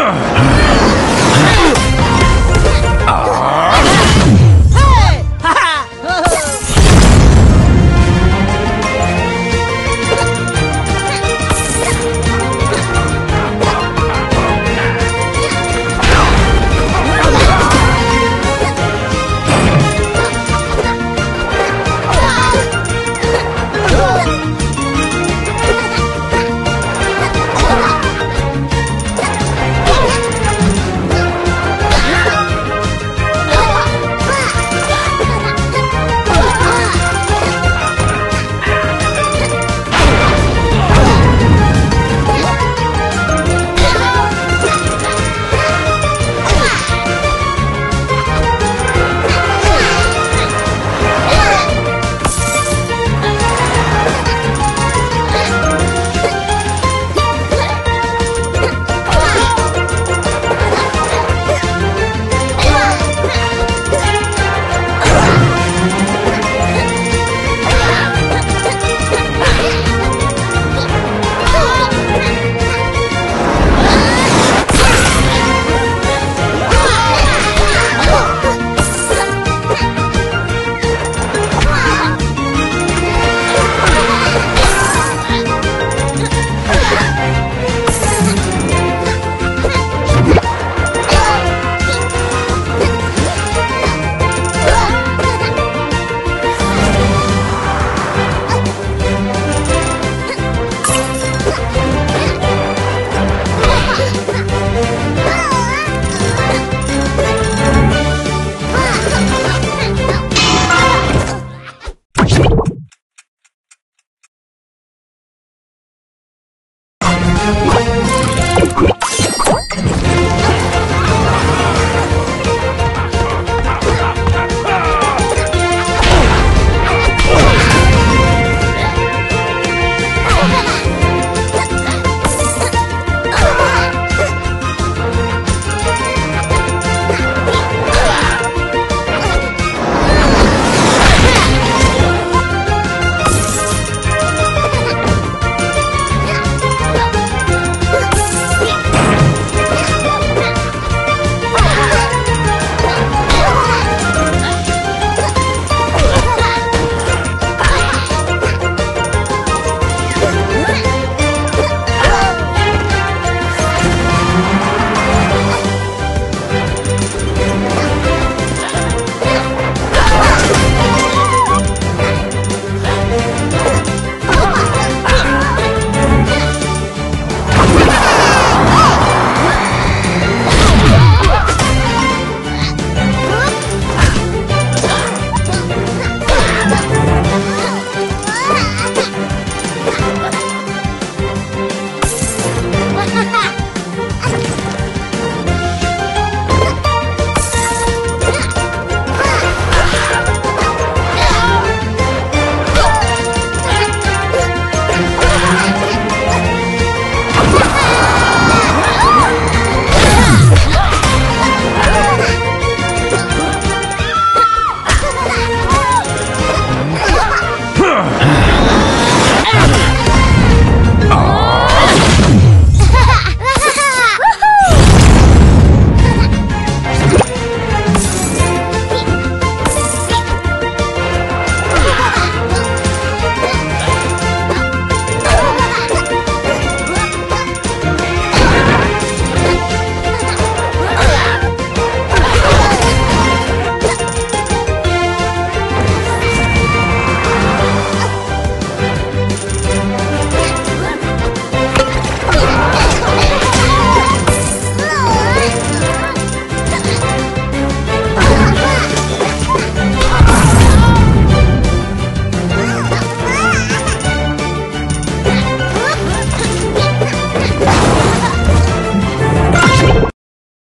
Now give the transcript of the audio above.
Ugh. Oh!